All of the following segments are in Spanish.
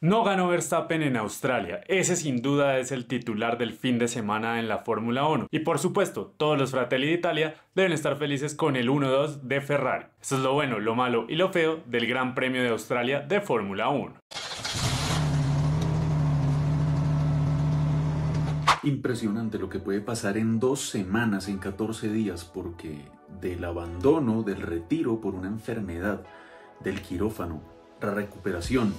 No ganó Verstappen en Australia, ese sin duda es el titular del fin de semana en la Fórmula 1. Y por supuesto, todos los Fratelli d'Italia deben estar felices con el 1-2 de Ferrari. Eso es lo bueno, lo malo y lo feo del Gran Premio de Australia de Fórmula 1. Impresionante lo que puede pasar en dos semanas, en 14 días, porque del abandono, del retiro por una enfermedad, del quirófano, la recuperación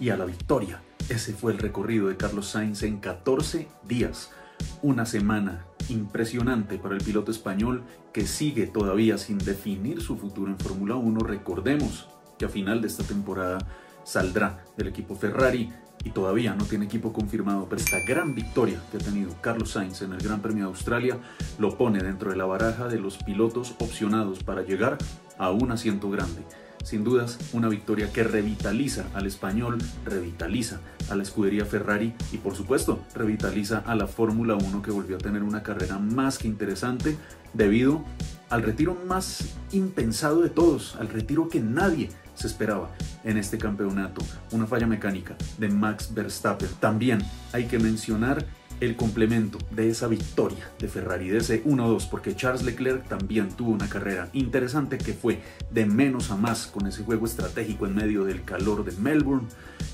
y a la victoria. Ese fue el recorrido de Carlos Sainz en 14 días. Una semana impresionante para el piloto español que sigue todavía sin definir su futuro en Fórmula 1. Recordemos que a final de esta temporada saldrá del equipo Ferrari y todavía no tiene equipo confirmado, pero esta gran victoria que ha tenido Carlos Sainz en el Gran Premio de Australia lo pone dentro de la baraja de los pilotos opcionados para llegar a un asiento grande. Sin dudas, una victoria que revitaliza al español, revitaliza a la escudería Ferrari y por supuesto revitaliza a la Fórmula 1 que volvió a tener una carrera más que interesante debido al retiro más impensado de todos, al retiro que nadie se esperaba en este campeonato, una falla mecánica de Max Verstappen. También hay que mencionar el complemento de esa victoria de Ferrari, de ese 1-2, porque Charles Leclerc también tuvo una carrera interesante que fue de menos a más con ese juego estratégico en medio del calor de Melbourne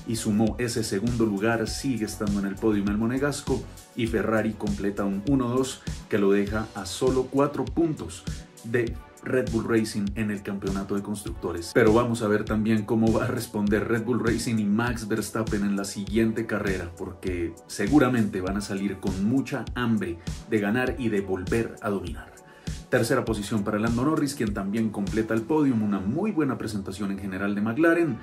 y sumó ese segundo lugar, sigue estando en el podio el monegasco y Ferrari completa un 1-2 que lo deja a solo 4 puntos de Red Bull Racing en el campeonato de constructores. Pero vamos a ver también cómo va a responder Red Bull Racing y Max Verstappen en la siguiente carrera, porque seguramente van a salir con mucha hambre de ganar y de volver a dominar. Tercera posición para Lando Norris, quien también completa el podium, una muy buena presentación en general de McLaren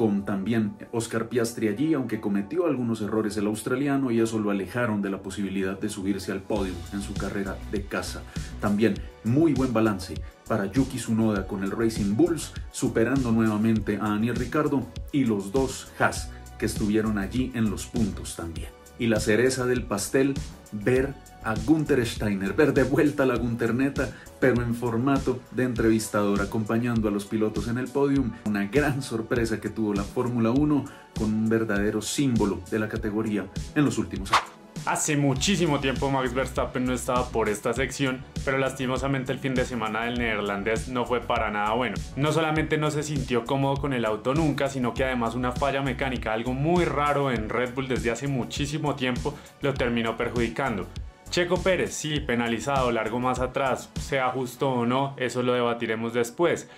con también Oscar Piastri allí, aunque cometió algunos errores el australiano y eso lo alejaron de la posibilidad de subirse al podio en su carrera de casa. También muy buen balance para Yuki Tsunoda con el Racing Bulls, superando nuevamente a Daniel Ricardo y los dos Haas que estuvieron allí en los puntos también. Y la cereza del pastel, ver a Gunther Steiner, ver de vuelta a la Gunterneta, pero en formato de entrevistador, acompañando a los pilotos en el podium. Una gran sorpresa que tuvo la Fórmula 1 con un verdadero símbolo de la categoría en los últimos años. Hace muchísimo tiempo Max Verstappen no estaba por esta sección, pero lastimosamente el fin de semana del neerlandés no fue para nada bueno. No solamente no se sintió cómodo con el auto nunca, sino que además una falla mecánica, algo muy raro en Red Bull desde hace muchísimo tiempo, lo terminó perjudicando. Checo Pérez, sí, penalizado, largo más atrás, sea justo o no, eso lo debatiremos después.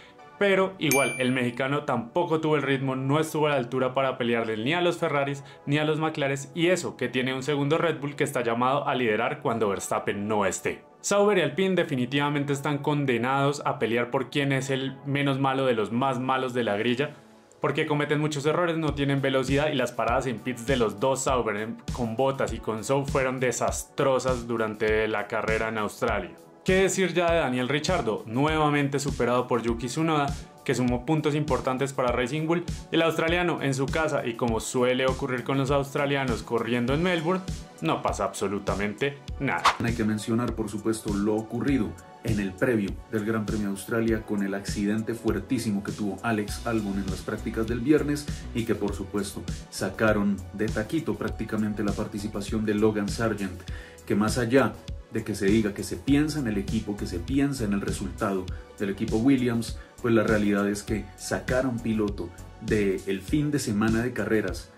Pero igual, el mexicano tampoco tuvo el ritmo, no estuvo a la altura para pelearle ni a los Ferraris ni a los McLaren y eso, que tiene un segundo Red Bull que está llamado a liderar cuando Verstappen no esté. Sauber y Alpine definitivamente están condenados a pelear por quién es el menos malo de los más malos de la grilla, porque cometen muchos errores, no tienen velocidad y las paradas en pits de los dos Sauber con Bottas y con Sou fueron desastrosas durante la carrera en Australia. ¿Qué decir ya de Daniel Richardo? Nuevamente superado por Yuki Tsunoda, que sumó puntos importantes para Racing Bull. El australiano en su casa y como suele ocurrir con los australianos corriendo en Melbourne, no pasa absolutamente nada. Hay que mencionar por supuesto lo ocurrido en el previo del Gran Premio de Australia con el accidente fuertísimo que tuvo Alex Albon en las prácticas del viernes y que por supuesto sacaron de taquito prácticamente la participación de Logan Sargent, que más allá de que se diga que se piensa en el equipo, que se piensa en el resultado del equipo Williams, pues la realidad es que sacaron piloto del el fin de semana de carreras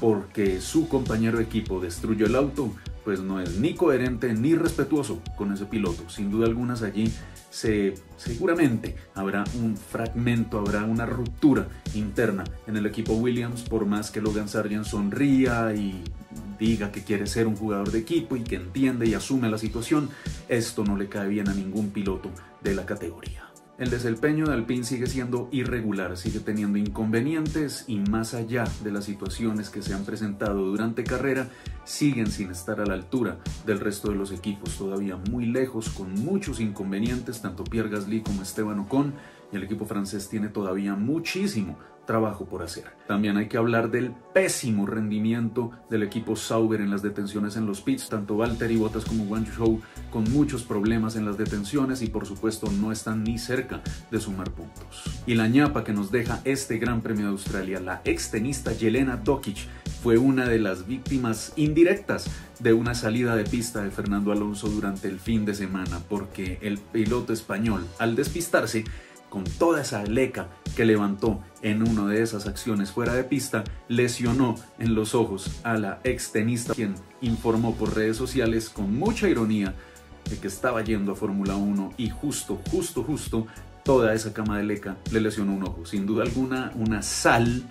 porque su compañero de equipo destruyó el auto, pues no es ni coherente ni respetuoso con ese piloto. Sin duda algunas allí se, seguramente habrá un fragmento, habrá una ruptura interna en el equipo Williams, por más que Logan Sargent sonría y diga que quiere ser un jugador de equipo y que entiende y asume la situación, esto no le cae bien a ningún piloto de la categoría. El desempeño de Alpine sigue siendo irregular, sigue teniendo inconvenientes y más allá de las situaciones que se han presentado durante carrera, siguen sin estar a la altura del resto de los equipos, todavía muy lejos, con muchos inconvenientes, tanto Pierre Gasly como Esteban Ocon, y el equipo francés tiene todavía muchísimo trabajo por hacer. También hay que hablar del pésimo rendimiento del equipo Sauber en las detenciones en los pits, tanto Valtteri Bottas como Wang Zhou con muchos problemas en las detenciones y por supuesto no están ni cerca de sumar puntos. Y la ñapa que nos deja este Gran Premio de Australia, la extenista Yelena Dokic, fue una de las víctimas indirectas de una salida de pista de Fernando Alonso durante el fin de semana, porque el piloto español, al despistarse, con toda esa leca que levantó en una de esas acciones fuera de pista, lesionó en los ojos a la ex tenista, quien informó por redes sociales con mucha ironía de que estaba yendo a Fórmula 1 y justo, justo, justo, toda esa cama de leca le lesionó un ojo. Sin duda alguna, una sal,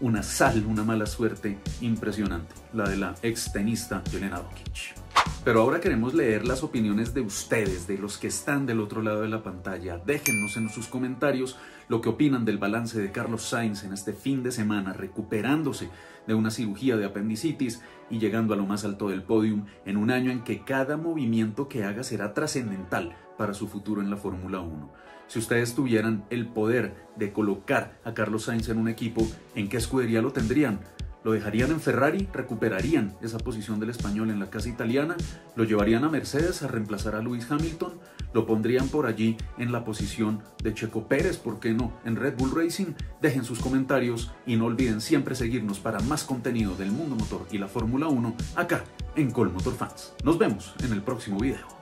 una sal, una mala suerte impresionante, la de la ex tenista Jelena Dokic. Pero ahora queremos leer las opiniones de ustedes, de los que están del otro lado de la pantalla. Déjennos en sus comentarios lo que opinan del balance de Carlos Sainz en este fin de semana, recuperándose de una cirugía de apendicitis y llegando a lo más alto del podium en un año en que cada movimiento que haga será trascendental para su futuro en la Fórmula 1. Si ustedes tuvieran el poder de colocar a Carlos Sainz en un equipo, ¿en qué escudería lo tendrían? Lo dejarían en Ferrari, recuperarían esa posición del español en la casa italiana, lo llevarían a Mercedes a reemplazar a Lewis Hamilton, lo pondrían por allí en la posición de Checo Pérez, ¿por qué no? En Red Bull Racing, dejen sus comentarios y no olviden siempre seguirnos para más contenido del mundo motor y la Fórmula 1 acá en Col Motor Fans. Nos vemos en el próximo video.